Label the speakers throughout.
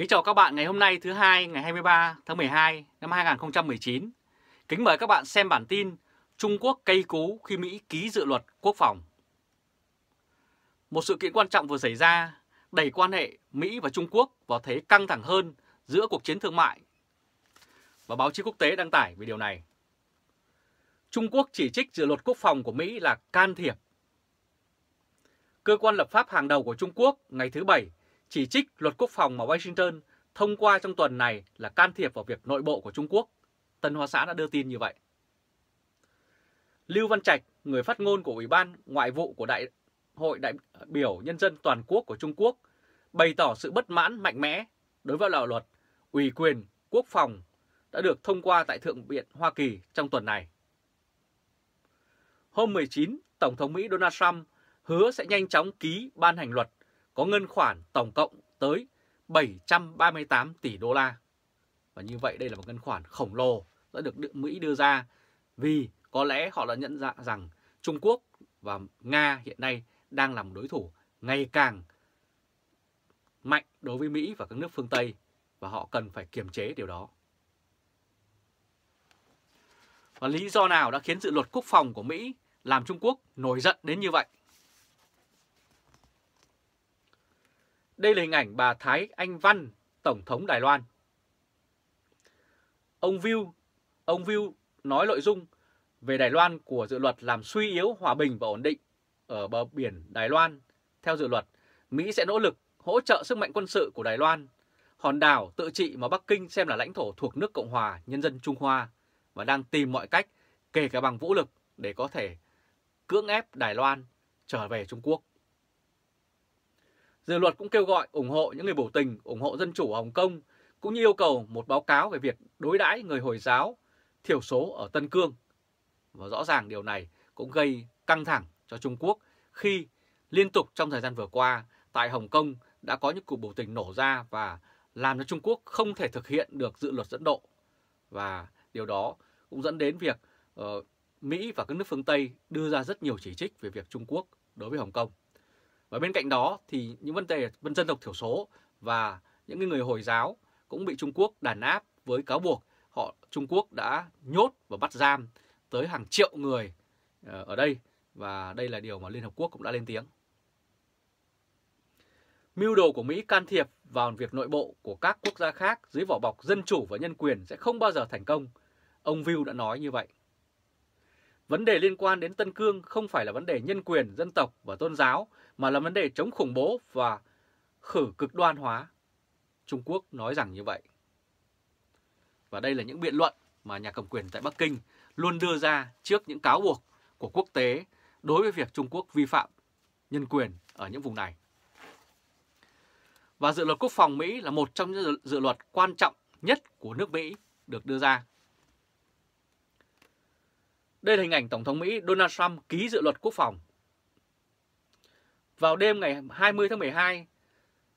Speaker 1: Kính chào các bạn ngày hôm nay, thứ hai, ngày 23 tháng 12 năm 2019. Kính mời các bạn xem bản tin Trung Quốc cây cú khi Mỹ ký dự luật quốc phòng. Một sự kiện quan trọng vừa xảy ra, đẩy quan hệ Mỹ và Trung Quốc vào thế căng thẳng hơn giữa cuộc chiến thương mại. Và báo chí quốc tế đăng tải về điều này. Trung Quốc chỉ trích dự luật quốc phòng của Mỹ là can thiệp. Cơ quan lập pháp hàng đầu của Trung Quốc ngày thứ Bảy chỉ trích luật quốc phòng mà Washington thông qua trong tuần này là can thiệp vào việc nội bộ của Trung Quốc. Tân Hoa Xã đã đưa tin như vậy. Lưu Văn Trạch, người phát ngôn của Ủy ban Ngoại vụ của Đại hội đại biểu nhân dân toàn quốc của Trung Quốc, bày tỏ sự bất mãn mạnh mẽ đối với đạo luật ủy quyền quốc phòng đã được thông qua tại Thượng viện Hoa Kỳ trong tuần này. Hôm 19, Tổng thống Mỹ Donald Trump hứa sẽ nhanh chóng ký ban hành luật có ngân khoản tổng cộng tới 738 tỷ đô la. Và như vậy đây là một ngân khoản khổng lồ đã được Mỹ đưa ra vì có lẽ họ đã nhận ra rằng Trung Quốc và Nga hiện nay đang làm đối thủ ngày càng mạnh đối với Mỹ và các nước phương Tây và họ cần phải kiềm chế điều đó. Và lý do nào đã khiến dự luật quốc phòng của Mỹ làm Trung Quốc nổi giận đến như vậy? Đây là hình ảnh bà Thái Anh Văn, Tổng thống Đài Loan. Ông View, ông View nói nội dung về Đài Loan của dự luật làm suy yếu hòa bình và ổn định ở bờ biển Đài Loan. Theo dự luật, Mỹ sẽ nỗ lực hỗ trợ sức mạnh quân sự của Đài Loan, hòn đảo tự trị mà Bắc Kinh xem là lãnh thổ thuộc nước Cộng hòa Nhân dân Trung Hoa và đang tìm mọi cách, kể cả bằng vũ lực, để có thể cưỡng ép Đài Loan trở về Trung Quốc. Dự luật cũng kêu gọi ủng hộ những người biểu tình, ủng hộ dân chủ ở Hồng Kông, cũng như yêu cầu một báo cáo về việc đối đãi người Hồi giáo thiểu số ở Tân Cương. Và rõ ràng điều này cũng gây căng thẳng cho Trung Quốc khi liên tục trong thời gian vừa qua tại Hồng Kông đã có những cuộc biểu tình nổ ra và làm cho Trung Quốc không thể thực hiện được dự luật dẫn độ. Và điều đó cũng dẫn đến việc uh, Mỹ và các nước phương Tây đưa ra rất nhiều chỉ trích về việc Trung Quốc đối với Hồng Kông. Và bên cạnh đó thì những vấn đề, vân dân tộc thiểu số và những người Hồi giáo cũng bị Trung Quốc đàn áp với cáo buộc họ, Trung Quốc đã nhốt và bắt giam tới hàng triệu người ờ, ở đây và đây là điều mà Liên Hợp Quốc cũng đã lên tiếng. Mưu đồ của Mỹ can thiệp vào việc nội bộ của các quốc gia khác dưới vỏ bọc dân chủ và nhân quyền sẽ không bao giờ thành công. Ông View đã nói như vậy. Vấn đề liên quan đến Tân Cương không phải là vấn đề nhân quyền, dân tộc và tôn giáo, mà là vấn đề chống khủng bố và khử cực đoan hóa. Trung Quốc nói rằng như vậy. Và đây là những biện luận mà nhà cầm quyền tại Bắc Kinh luôn đưa ra trước những cáo buộc của quốc tế đối với việc Trung Quốc vi phạm nhân quyền ở những vùng này. Và dự luật quốc phòng Mỹ là một trong những dự luật quan trọng nhất của nước Mỹ được đưa ra. Đây là hình ảnh Tổng thống Mỹ Donald Trump ký dự luật quốc phòng. Vào đêm ngày 20 tháng 12,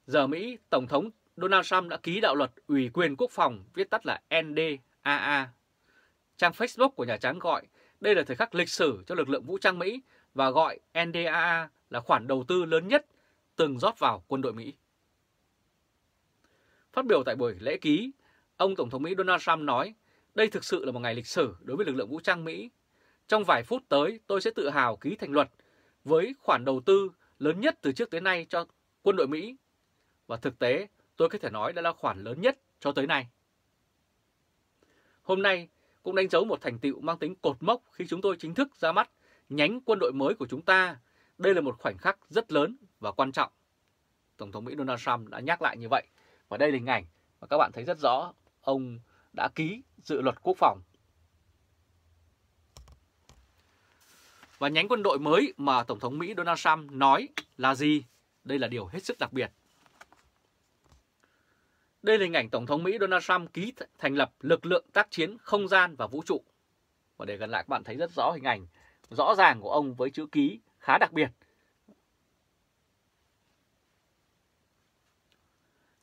Speaker 1: giờ Mỹ, Tổng thống Donald Trump đã ký đạo luật ủy quyền quốc phòng, viết tắt là NDAA. Trang Facebook của Nhà Trắng gọi đây là thời khắc lịch sử cho lực lượng vũ trang Mỹ và gọi NDAA là khoản đầu tư lớn nhất từng rót vào quân đội Mỹ. Phát biểu tại buổi lễ ký, ông Tổng thống Mỹ Donald Trump nói đây thực sự là một ngày lịch sử đối với lực lượng vũ trang Mỹ. Trong vài phút tới, tôi sẽ tự hào ký thành luật với khoản đầu tư lớn nhất từ trước tới nay cho quân đội Mỹ. Và thực tế, tôi có thể nói đã là khoản lớn nhất cho tới nay. Hôm nay cũng đánh dấu một thành tựu mang tính cột mốc khi chúng tôi chính thức ra mắt nhánh quân đội mới của chúng ta. Đây là một khoảnh khắc rất lớn và quan trọng. Tổng thống Mỹ Donald Trump đã nhắc lại như vậy. Và đây là hình ảnh mà các bạn thấy rất rõ ông đã ký dự luật quốc phòng. Và nhánh quân đội mới mà Tổng thống Mỹ Donald Trump nói là gì? Đây là điều hết sức đặc biệt. Đây là hình ảnh Tổng thống Mỹ Donald Trump ký thành lập lực lượng tác chiến không gian và vũ trụ. Và để gần lại các bạn thấy rất rõ hình ảnh rõ ràng của ông với chữ ký khá đặc biệt.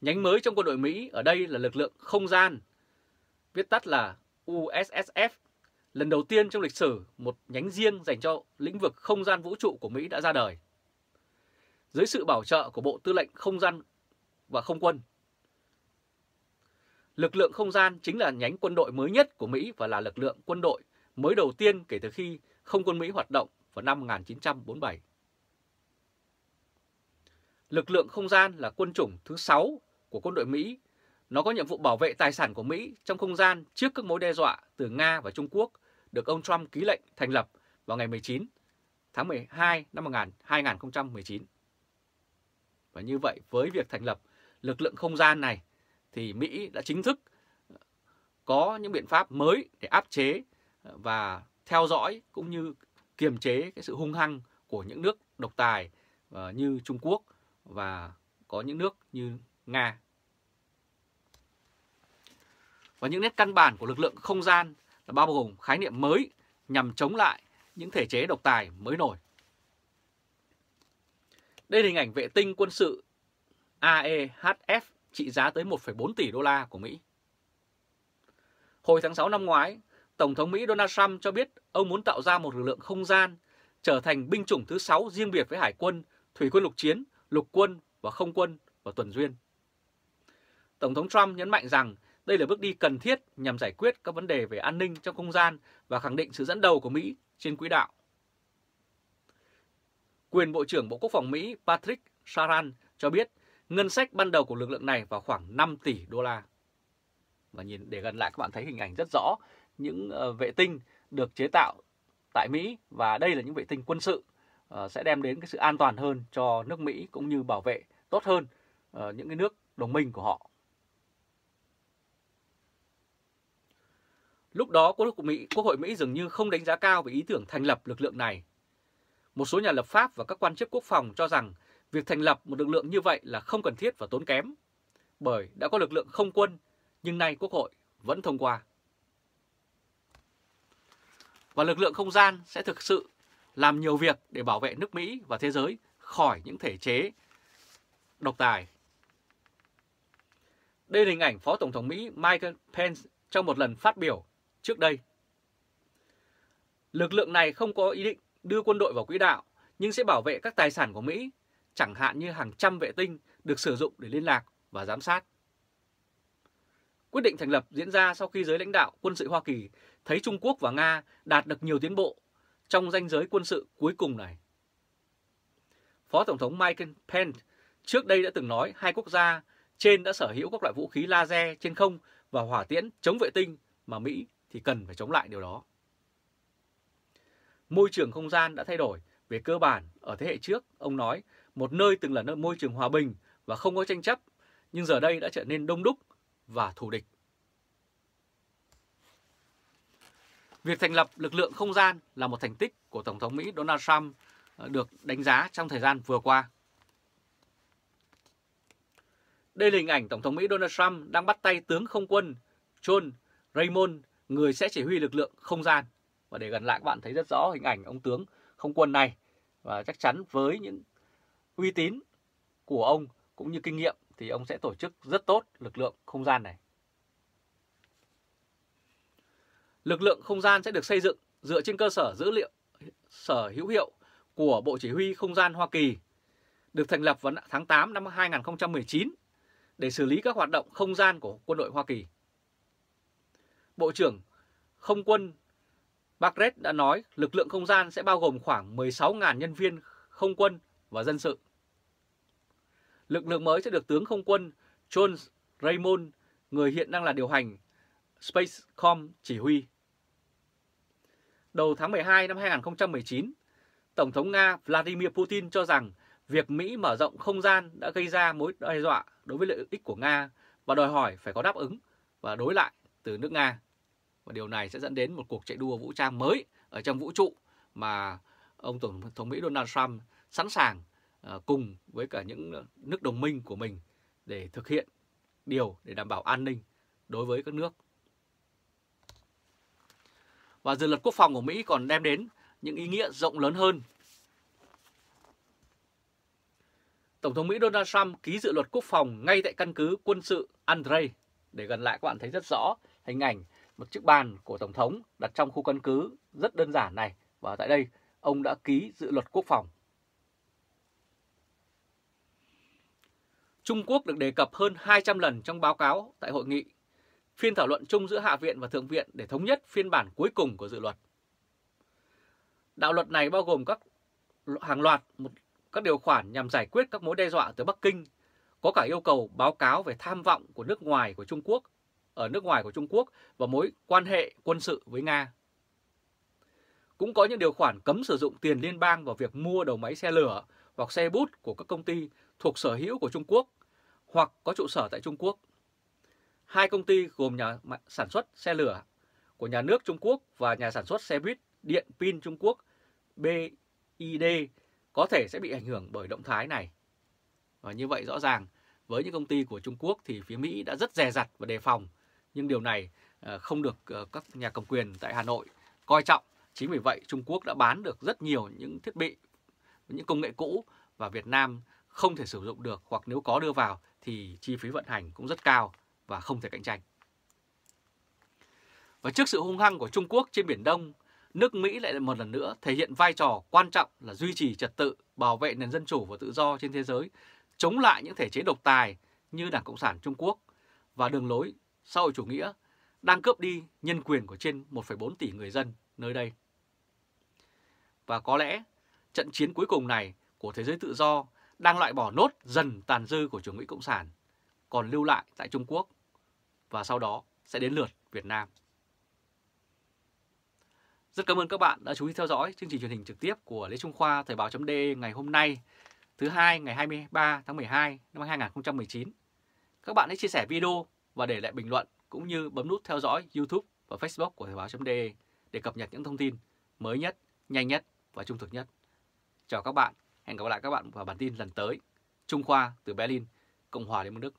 Speaker 1: Nhánh mới trong quân đội Mỹ ở đây là lực lượng không gian, viết tắt là USSF. Lần đầu tiên trong lịch sử, một nhánh riêng dành cho lĩnh vực không gian vũ trụ của Mỹ đã ra đời. Dưới sự bảo trợ của Bộ Tư lệnh Không gian và Không quân, Lực lượng không gian chính là nhánh quân đội mới nhất của Mỹ và là lực lượng quân đội mới đầu tiên kể từ khi không quân Mỹ hoạt động vào năm 1947. Lực lượng không gian là quân chủng thứ 6 của quân đội Mỹ. Nó có nhiệm vụ bảo vệ tài sản của Mỹ trong không gian trước các mối đe dọa từ Nga và Trung Quốc, được ông Trump ký lệnh thành lập vào ngày 19 tháng 12 năm 2019. Và như vậy, với việc thành lập lực lượng không gian này, thì Mỹ đã chính thức ờ, có những biện pháp mới để áp chế và theo dõi cũng như kiềm chế cái sự hung hăng của những nước độc tài ờ, như Trung Quốc và có những nước như Nga. Và những nét căn bản của lực lượng không gian là bao gồm khái niệm mới nhằm chống lại những thể chế độc tài mới nổi. Đây là hình ảnh vệ tinh quân sự AEHF trị giá tới 1,4 tỷ đô la của Mỹ. Hồi tháng 6 năm ngoái, Tổng thống Mỹ Donald Trump cho biết ông muốn tạo ra một lực lượng không gian trở thành binh chủng thứ 6 riêng biệt với Hải quân, Thủy quân lục chiến, lục quân và không quân và tuần duyên. Tổng thống Trump nhấn mạnh rằng đây là bước đi cần thiết nhằm giải quyết các vấn đề về an ninh trong không gian và khẳng định sự dẫn đầu của Mỹ trên quỹ đạo. Quyền Bộ trưởng Bộ Quốc phòng Mỹ Patrick Saran cho biết ngân sách ban đầu của lực lượng này vào khoảng 5 tỷ đô la. Và nhìn, để gần lại các bạn thấy hình ảnh rất rõ, những ờ, vệ tinh được chế tạo tại Mỹ và đây là những vệ tinh quân sự ờ, sẽ đem đến cái sự an toàn hơn cho nước Mỹ cũng như bảo vệ tốt hơn ờ, những cái nước đồng minh của họ. Lúc đó Quốc hội Mỹ, Quốc hội Mỹ dường như không đánh giá cao về ý tưởng thành lập lực lượng này. Một số nhà lập pháp và các quan chức quốc phòng cho rằng việc thành lập một lực lượng như vậy là không cần thiết và tốn kém, bởi đã có lực lượng không quân, nhưng nay Quốc hội vẫn thông qua. Và lực lượng không gian sẽ thực sự làm nhiều việc để bảo vệ nước Mỹ và thế giới khỏi những thể chế độc tài. Đây là hình ảnh Phó Tổng thống Mỹ Michael Pence trong một lần phát biểu trước đây. Lực lượng này không có ý định đưa quân đội vào quỹ đạo, nhưng sẽ bảo vệ các tài sản của Mỹ, chẳng hạn như hàng trăm vệ tinh được sử dụng để liên lạc và giám sát. Quyết định thành lập diễn ra sau khi giới lãnh đạo quân sự Hoa Kỳ thấy Trung Quốc và Nga đạt được nhiều tiến bộ trong danh giới quân sự cuối cùng này. Phó Tổng thống mike Pence trước đây đã từng nói hai quốc gia trên đã sở hữu các loại vũ khí laser trên không và hỏa tiễn chống vệ tinh mà Mỹ thì cần phải chống lại điều đó. Môi trường không gian đã thay đổi về cơ bản ở thế hệ trước, ông nói, một nơi từng là nơi môi trường hòa bình và không có tranh chấp, nhưng giờ đây đã trở nên đông đúc và thù địch. Việc thành lập lực lượng không gian là một thành tích của Tổng thống Mỹ Donald Trump ờ, được đánh giá trong thời gian vừa qua. Đây là hình ảnh Tổng thống Mỹ Donald Trump đang bắt tay tướng không quân John Raymond, người sẽ chỉ huy lực lượng không gian. Và để gần lại các bạn thấy rất rõ hình ảnh ông tướng không quân này. Và chắc chắn với những uy tín của ông cũng như kinh nghiệm thì ông sẽ tổ chức rất tốt lực lượng không gian này. Lực lượng không gian sẽ được xây dựng dựa trên cơ sở dữ liệu sở hữu hiệu của Bộ Chỉ huy Không gian Hoa Kỳ, được thành lập vào tháng 8 năm 2019 để xử lý các hoạt động không gian của quân đội Hoa Kỳ. Bộ trưởng Không quân Barrett đã nói lực lượng không gian sẽ bao gồm khoảng 16.000 nhân viên không quân và dân sự. Lực lượng mới sẽ được tướng không quân John Raymond, người hiện đang là điều hành Spacecom chỉ huy. Đầu tháng 12 năm 2019, Tổng thống Nga Vladimir Putin cho rằng việc Mỹ mở rộng không gian đã gây ra mối đe dọa đối với lợi ích của Nga và đòi hỏi phải có đáp ứng và đối lại từ nước Nga. Và điều này sẽ dẫn đến một cuộc chạy đua vũ trang mới ở trong vũ trụ mà ông Tổng thống Mỹ Donald Trump sẵn sàng ờ, cùng với cả những nước đồng minh của mình để thực hiện điều để đảm bảo an ninh đối với các nước. Và dự luật quốc phòng của Mỹ còn đem đến những ý nghĩa rộng lớn hơn. Tổng thống Mỹ Donald Trump ký dự luật quốc phòng ngay tại căn cứ quân sự Andrei Để gần lại, các bạn thấy rất rõ hình ảnh một chiếc bàn của Tổng thống đặt trong khu căn cứ rất đơn giản này. Và tại đây, ông đã ký dự luật quốc phòng. Trung Quốc được đề cập hơn 200 lần trong báo cáo tại hội nghị. phiên thảo luận chung giữa Hạ viện và Thượng viện để thống nhất phiên bản cuối cùng của dự luật. Đạo luật này bao gồm các hàng loạt một các điều khoản nhằm giải quyết các mối đe dọa từ Bắc Kinh, có cả yêu cầu báo cáo về tham vọng của nước ngoài của Trung Quốc ở nước ngoài của Trung Quốc và mối quan hệ quân sự với Nga. Cũng có những điều khoản cấm sử dụng tiền liên bang vào việc mua đầu máy xe lửa hoặc xe bút của các công ty thuộc sở hữu của Trung Quốc hoặc có trụ sở tại Trung Quốc. Hai công ty gồm nhà sản xuất xe lửa của nhà nước Trung Quốc và nhà sản xuất xe buýt điện pin Trung Quốc BID có thể sẽ bị ảnh hưởng bởi động thái này. Và như vậy rõ ràng, với những công ty của Trung Quốc thì phía Mỹ đã rất dè dặt và đề phòng. Nhưng điều này ờ, không được ờ, các nhà cầm quyền tại Hà Nội coi trọng. Chính vì vậy Trung Quốc đã bán được rất nhiều những thiết bị, những công nghệ cũ và Việt Nam không thể sử dụng được hoặc nếu có đưa vào thì chi phí vận hành cũng rất cao và không thể cạnh tranh. Và trước sự hung hăng của Trung Quốc trên Biển Đông, nước Mỹ lại một lần nữa thể hiện vai trò quan trọng là duy trì trật tự, bảo vệ nền dân chủ và tự do trên thế giới, chống lại những thể chế độc tài như Đảng Cộng sản Trung Quốc và đường lối xã hội chủ nghĩa đang cướp đi nhân quyền của trên 1,4 tỷ người dân nơi đây. Và có lẽ trận chiến cuối cùng này của thế giới tự do đang loại bỏ nốt dần tàn dư của chủ nghĩa cộng sản còn lưu lại tại Trung Quốc và sau đó sẽ đến lượt Việt Nam. Rất cảm ơn các bạn đã chú ý theo dõi chương trình truyền hình trực tiếp của Lê Trung Khoa Thời báo.de ngày hôm nay, thứ hai ngày 23 tháng 12 năm 2019. Các bạn hãy chia sẻ video và để lại bình luận cũng như bấm nút theo dõi YouTube và Facebook của Thời báo.de để cập nhật những thông tin mới nhất, nhanh nhất và trung thực nhất. Chào các bạn, hẹn gặp lại các bạn vào bản tin lần tới. Trung Khoa từ Berlin, Cộng hòa Liên bang Đức.